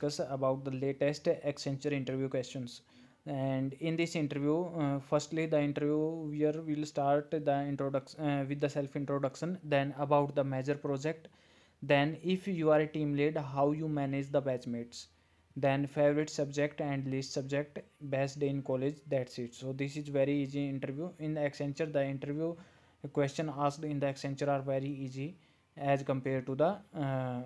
discuss about the latest Accenture interview questions. And in this interview, uh, firstly, the interviewer will start the introduction uh, with the self introduction, then about the major project, then if you are a team lead, how you manage the batchmates, then favorite subject and least subject, best day in college. That's it. So this is very easy interview in Accenture. The interview question asked in the Accenture are very easy as compared to the uh,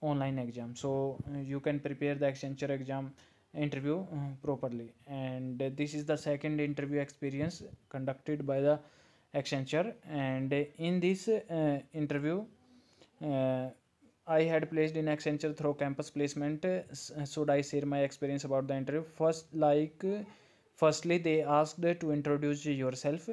online exam. So uh, you can prepare the accenture exam interview uh, properly. And this is the second interview experience conducted by the accenture. And in this uh, interview uh, i had placed in accenture through campus placement uh, should i share my experience about the interview? First like firstly they asked to introduce yourself.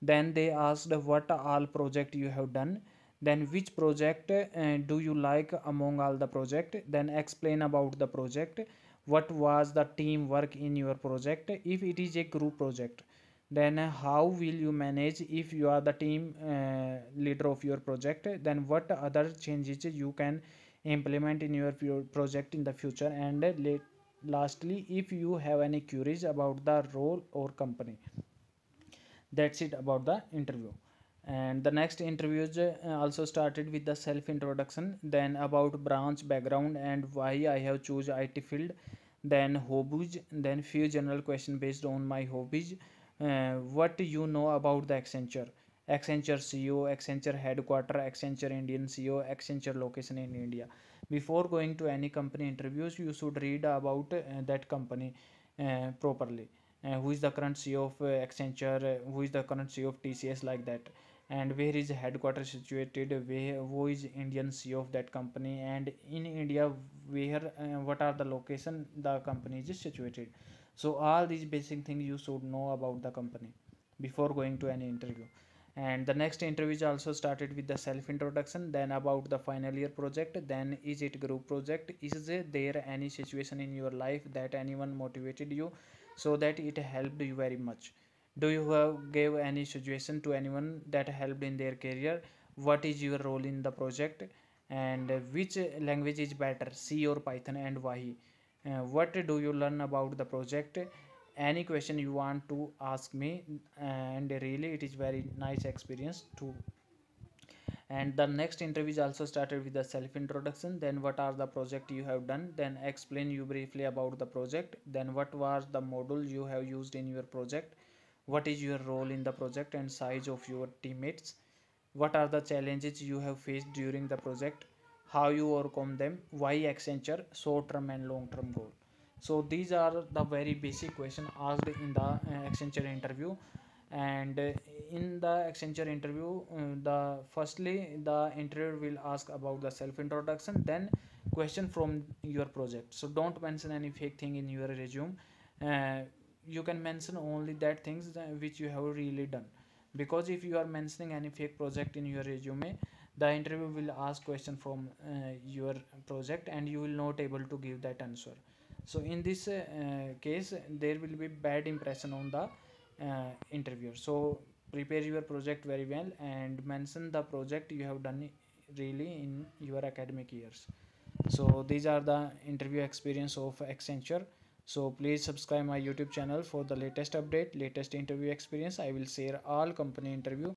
Then they asked what all project you have done then which project uh, do you like among all the project? Then explain about the project. What was the teamwork in your project if it is a group project? Then how will you manage if you are the team uh, leader of your project? Then what other changes you can implement in your project in the future? And lastly if you have any queries about the role or company? That's it about the interview and the next interviews uh, also started with the self introduction then about branch background and why i have choose it field then hobbies then few general question based on my hobbies. Uh, what you know about the accenture? Accenture ceo accenture headquarter accenture indian ceo accenture location in india. Before going to any company interviews you should read about uh, that company uh, properly. Uh, who is the current CEO of uh, Accenture, who is the current CEO of TCS, like that, and where is headquarters situated, where who is Indian CEO of that company, and in India, where uh, what are the location the company is situated. So all these basic things you should know about the company before going to any interview. And the next interview is also started with the self introduction, then about the final year project, then is it group project, is there any situation in your life that anyone motivated you so that it helped you very much do you have gave any suggestion to anyone that helped in their career? What is your role in the project? And which language is better c or python and why? Uh, what do you learn about the project? Any question you want to ask me and really it is very nice experience too. And the next interview is also started with the self introduction then what are the project you have done? Then explain you briefly about the project. Then what was the module you have used in your project what is your role in the project and size of your teammates? What are the challenges you have faced during the project? How you overcome them? Why accenture? Short term and long term goal. So these are the very basic question asked in the uh, accenture interview. And uh, in the accenture interview uh, the firstly the interviewer will ask about the self introduction then question from your project. So don't mention any fake thing in your resume. Uh, you can mention only that things that which you have really done. Because if you are mentioning any fake project in your resume the interview will ask question from uh, your project and you will not able to give that answer. So in this uh, case there will be bad impression on the uh, interviewer. So prepare your project very well and mention the project you have done really in your academic years. So these are the interview experience of accenture so please subscribe my youtube channel for the latest update latest interview experience. I will share all company interview